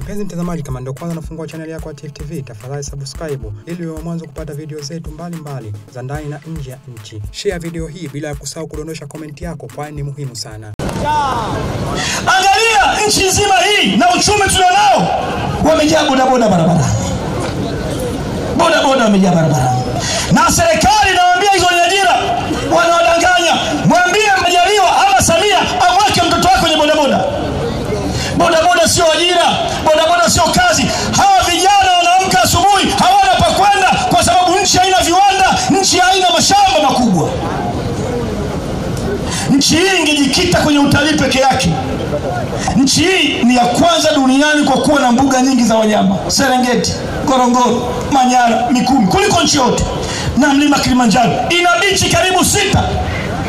Mpenzi mtazamaji, kama ndio kwanza nafungua chaneli yako ya Tifu TV, tafadhali subscribe ili uwe mwanzo kupata video zetu mbalimbali za ndani na nje ya nchi. Share video hii bila ya kusahau kudondosha komenti yako, kwani ni muhimu sana. Angalia nchi nzima hii na uchumi tulionao, wamejaa bodaboda barabarani, bodaboda wamejaa barabarani, na serikali inawaambia hizo ni ajira, wanawadanganya. Mwambie Majaliwa ama Samia amweke mtoto wake kwenye bodaboda. Bodaboda sio ajira, bodaboda sio kazi. Hawa vijana wanaamka asubuhi, hawana pa kwenda, kwa sababu nchi haina viwanda, nchi haina mashamba makubwa. Nchi hii ingejikita kwenye utalii peke yake. Nchi hii ni ya kwanza duniani kwa kuwa na mbuga nyingi za wanyama, Serengeti, Ngorongoro, Manyara, Mikumi, kuliko nchi yote, na mlima Kilimanjaro. Ina bichi karibu sita,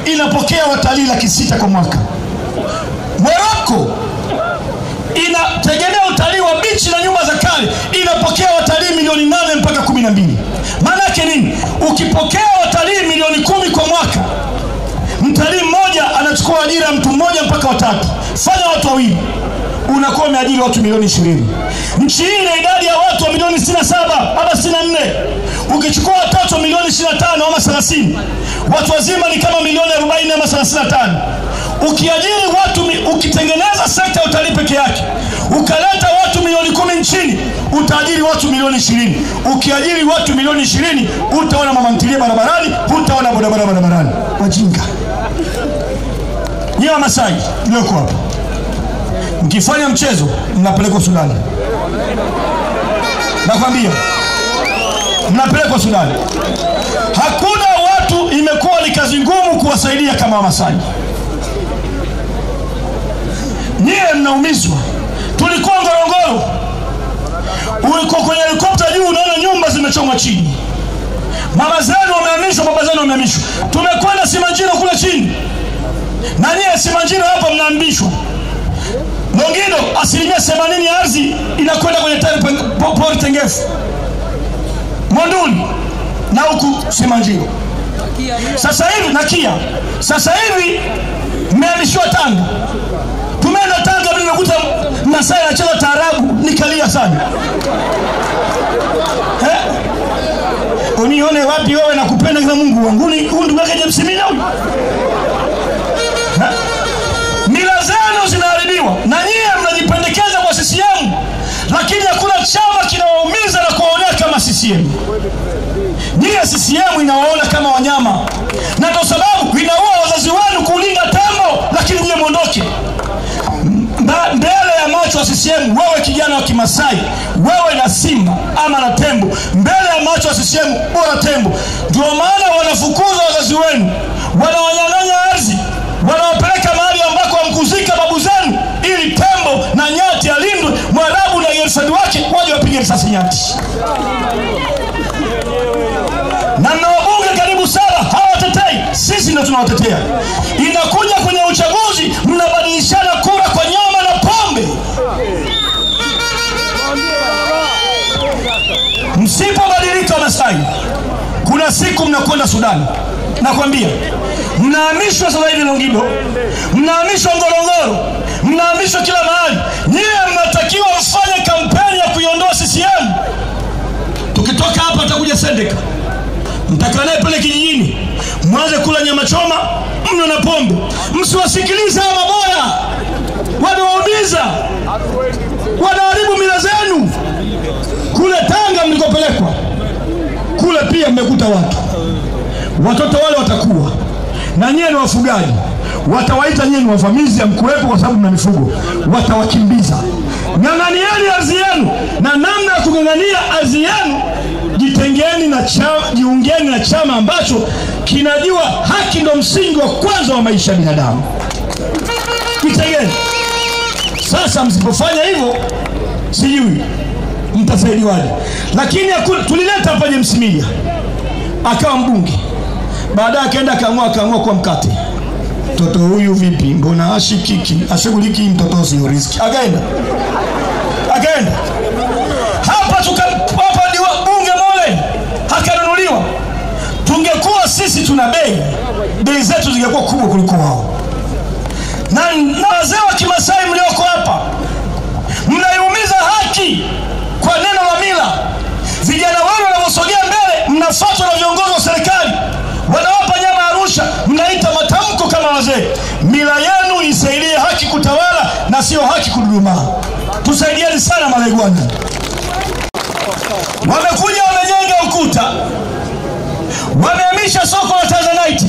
inapokea watalii laki sita kwa mwaka. Moroko kumi na mbili. Maana yake nini? Ukipokea watalii milioni kumi kwa mwaka mtalii mmoja anachukua ajira ya mtu mmoja mpaka watatu, fanya watu wawili, unakuwa umeajiri watu milioni ishirini. Nchi hii ina idadi ya watu wa milioni 67 ama 64. Ukichukua watoto milioni 25 ama 30, watu wazima ni kama milioni 40 ama 35. Ukiajiri watu, ukitengeneza sekta ya utalii peke yake, ukaleta watu milioni kumi nchini, utaajiri watu milioni ishirini. Ukiajiri watu milioni ishirini, utaona mamantilie barabarani, hutaona bodaboda barabarani. Wajinga nyiwe Wamasai mlioko hapa, mkifanya mchezo mnapelekwa Sudani. Nakwambia mnapelekwa Sudani. Hakuna watu, imekuwa ni kazi ngumu kuwasaidia kama Wamasai. Nyiwe mnaumizwa. Tulikuwa Ngorongoro, uliko kwenye helikopta juu, unaona nyumba zimechomwa chini, mama zenu wamehamishwa, baba zenu wamehamishwa. Tumekwenda Simanjiro kule chini, na nyie Simanjiro hapa mnaambishwa. Longido, asilimia themanini ya ardhi inakwenda kwenye pori tengefu Monduli na huku Simanjiro. Sasa hivi na Kia, sasa hivi mmehamishiwa Tanga. Tumeenda Tanga, nimekuta Masai anacheza taarabu, nikalia sana eh? Unione wapi wewe, nakupenda kwa Mungu wangu. Huyu ndugu yake James Mina huyu mila zenu zinaharibiwa na nyie mnajipendekeza kwa CCM, lakini hakuna chama kinawaumiza na kuwaonea kama CCM. Nyie CCM inawaona kama wanyama, na kwa sababu inaua wazazi wenu kulinda tembo, lakini nyie mwondoke mbele ya macho ya CCM. Wewe kijana wa Kimasai, wewe na simba ama na tembo, mbele ya macho ya CCM bora tembo. Ndio maana wanafukuza wazazi wenu, wanawanyang'anya ardhi, wanawapeleka mahali ambako wamkuzika babu zenu, ili tembo na nyati alindwe. Mwarabu na Yerusalemu wake waje wapige risasi nyati. Na mna wabunge karibu saba hawatetei, sisi ndio tunawatetea. Inakuja kwenye uchaguzi, mnabadilishana siku mnakwenda Sudani. Nakwambia, mnahamishwa sasa hivi Longido, mnahamishwa Ngorongoro, mnahamishwa kila mahali. Nyie mnatakiwa mfanye kampeni ya kuiondoa CCM. Tukitoka hapa tutakuja Sendeka, mtakaa naye pale kijijini, mwanze kula nyama choma, mno na pombe. Msiwasikilize hawa mabora, wanawaumiza, wanaharibu mila zenu. Kule Tanga mlikopelekwa kule pia mmekuta watu, watoto wale watakuwa na nyie ni wafugaji, watawaita nyie ni wavamizi, hamkuwepo kwa sababu mna mifugo, watawakimbiza. Ng'ang'anieni ardhi yenu, na namna ya kung'ang'ania ardhi yenu jitengeni na chama, jiungeni na chama ambacho kinajua haki ndo msingi wa kwanza wa maisha ya binadamu. Jitengeni. Sasa msipofanya hivyo, sijui mtasaidiwaje, lakini tulileta hapa Mija akawa mbunge, baadaye akaenda akaamua akaamua kwa mkate. Mtoto huyu vipi, mbona ashikiki ashughuliki, mtoto sio riski. Akaenda. Akaenda. Hapa tuka hapa bunge mole akanunuliwa. Tungekuwa sisi tuna bei, bei zetu zingekuwa kubwa kuliko wao. Na, na wazee wa Kimasai mlioko hapa mnaiumiza haki vijana, vijana wenu wanavosogea mbele, mnafuatwa na viongozi wa serikali, wanawapa nyama Arusha, mnaita matamko kama wazee. Mila yenu isaidie haki kutawala na sio haki kududumaa. Tusaidieni sana malaigwana. Wamekuja wamejenga ukuta, wamehamisha soko la Tanzanite.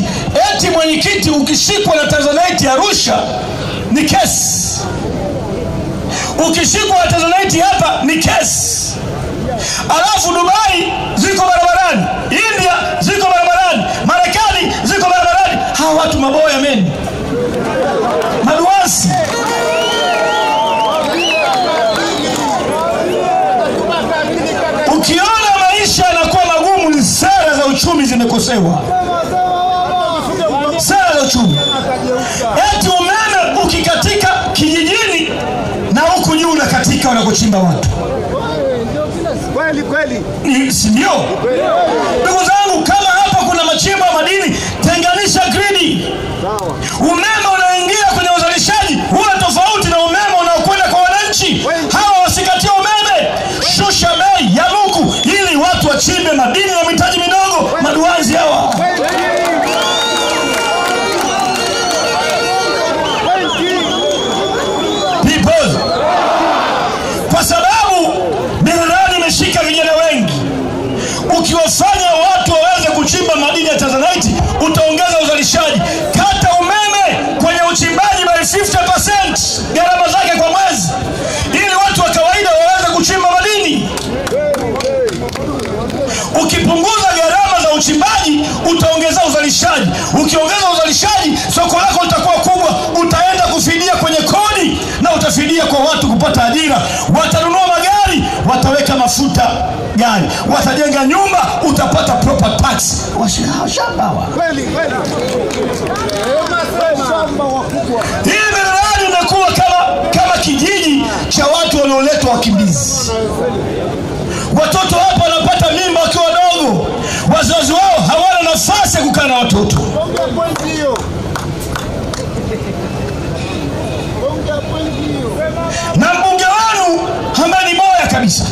Eti mwenyekiti, ukishikwa na Tanzanite Arusha ni kesi, ukishikwa na Tanzanite hapa ni kesi. Alafu Dubai ziko barabarani, India ziko barabarani, Marekani ziko barabarani. Hawa watu maboya meni maduasi Ukiona maisha yanakuwa magumu, ni sera za uchumi zimekosewa, sera za uchumi. Eti umeme ukikatika kijijini na huku juu unakatika wanakochimba watu, Kweli kweli. sindio si ndio? Ndugu zangu, kama hapa kuna machimbo ya madini, tenganisha gridi. Sawa. Umeme unaoingia kwenye uzalishaji huwa tofauti na umeme unaokwenda kwa wananchi. Hawa wasikatie umeme, shusha bei ya luku ili watu wachimbe madini na mitaji midogo. Maduanzi hawa People. kwa sababu burudani imeshika vijana wengi. Ukiwafanya watu waweze kuchimba madini ya Tanzanite, utaongeza uzalishaji. Kata umeme kwenye uchimbaji by 50% gharama zake kwa mwezi, ili watu wa kawaida waweze kuchimba madini. Ukipunguza gharama za uchimbaji, utaongeza uzalishaji. Ukiongeza uzalishaji, soko lako litakuwa kubwa, utaenda kufidia kwenye kodi na utafidia kwa watu kupata ajira. Watanunua wataweka mafuta gari, watajenga nyumba, utapata proper tax. Washamba hawa. Hii miradi imekuwa kama, kama kijiji cha watu walioletwa wakimbizi. Watoto hapa wanapata mimba wakiwa wadogo, wazazi wao hawana nafasi ya kukaa na watoto. Na mbunge wenu ambaye ni boya kabisa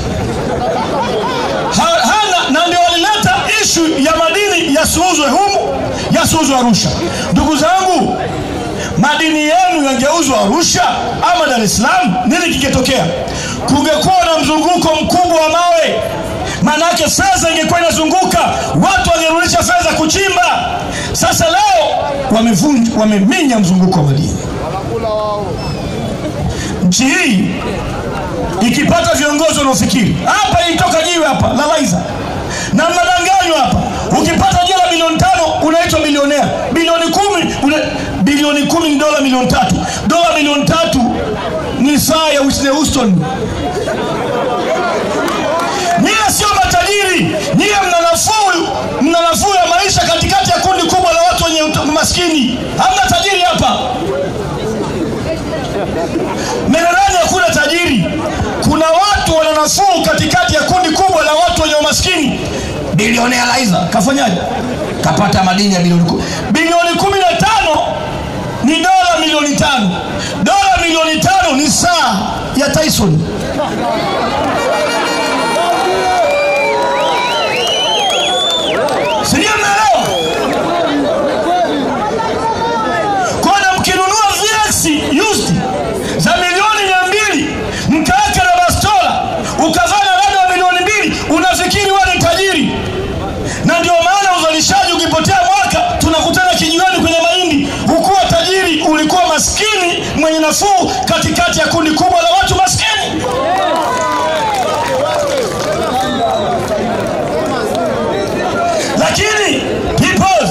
ha, hana na ndio walileta ishu ya madini yasiuzwe humu yasiuzwe Arusha. Ndugu zangu, madini yenu yangeuzwa Arusha ama Dar es Salaam, nini kingetokea? Kungekuwa na mzunguko mkubwa wa mawe, maanake fedha ingekuwa inazunguka, watu wangerudisha fedha kuchimba. Sasa leo wameminya wameminya mzunguko wa madini nchi hii ikipata viongozi wanaofikiri hapa ilitoka jiwe hapa la Laiza na mnadanganywa hapa. Ukipata jela milioni tano unaitwa bilionea, bilioni kumi una, bilioni kumi ni dola milioni tatu. Dola milioni tatu ni saa ya Whitney Houston. Nyie sio matajiri, nyie mna nafuu, mna nafuu ya maisha katikati ya kundi kubwa la watu wenye maskini. Hamna tajiri hapa. Mererani hakuna tajiri. Kuna watu wananafuu katikati ya kundi kubwa la watu wenye umaskini. Bilionea Laiza kafanyaje? Kapata madini ya bilioni kumi. Bilioni kumi na tano ni dola milioni tano. Dola milioni tano ni saa ya Tyson. Sijui mwenye nafuu katikati ya kundi kubwa la watu maskini. Lakini people,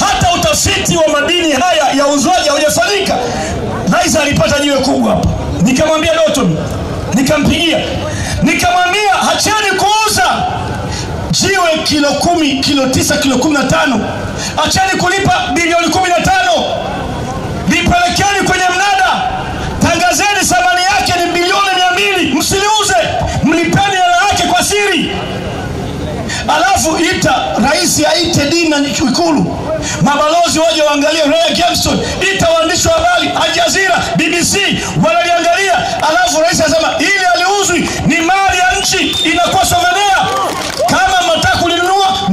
hata utafiti wa madini haya ya uzwaji haujafanyika. Rais alipata jiwe kubwa nikamwambia Doton, nikampigia. Nikamwambia hacheni kuuza jiwe kilo kumi, kilo tisa, kilo kumi na tano, acheni kulipa bilioni kumi na tano, lipelekeni kwenye mnada, tangazeni thamani yake ni bilioni mia mbili, msiliuze, mlipeni hela yake kwa siri. Alafu ita rais aite dini na Ikulu, mabalozi waje waangalie Roy Gemson ita waandishi wa habari Aljazira, BBC wanaliangalia, alafu rais anasema ili aliuzwi ni mali ya nchi, inakuwa souvenir. Kama mnataka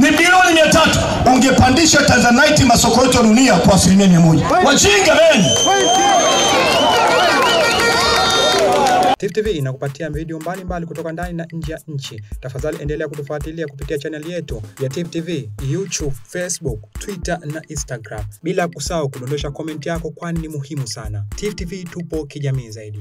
ni bilioni mia tatu, ungepandisha Tanzanite masoko yote ya dunia kwa asilimia mia moja. Wajinga beni! Tifu TV inakupatia video mbalimbali mbali kutoka ndani na nje ya nchi. Tafadhali endelea kutufuatilia kupitia chaneli yetu ya Tifu TV, YouTube, Facebook, Twitter na Instagram, bila kusahau kudondosha komenti yako, kwani ni muhimu sana. Tifu TV tupo kijamii zaidi.